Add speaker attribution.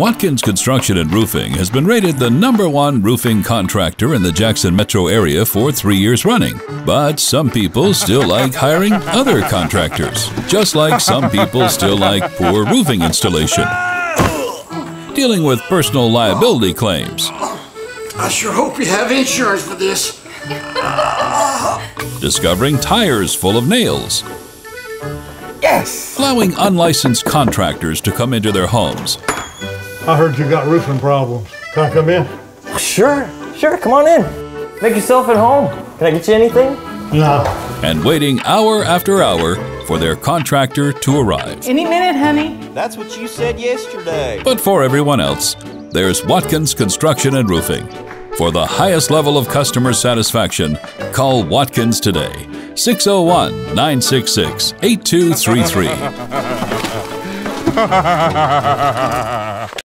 Speaker 1: Watkins Construction and Roofing has been rated the number one roofing contractor in the Jackson metro area for three years running. But some people still like hiring other contractors, just like some people still like poor roofing installation. Dealing with personal liability claims,
Speaker 2: I sure hope you have insurance for this.
Speaker 1: discovering tires full of nails,
Speaker 3: Yes!
Speaker 1: allowing unlicensed contractors to come into their homes,
Speaker 4: I heard you got roofing problems. Can I come in?
Speaker 3: Sure, sure, come on in. Make yourself at home. Can I get you anything?
Speaker 4: No.
Speaker 1: and waiting hour after hour for their contractor to arrive.
Speaker 5: Any minute, honey.
Speaker 6: That's what you said yesterday.
Speaker 1: But for everyone else, there's Watkins Construction and Roofing. For the highest level of customer satisfaction, call Watkins today. 601 966 8233.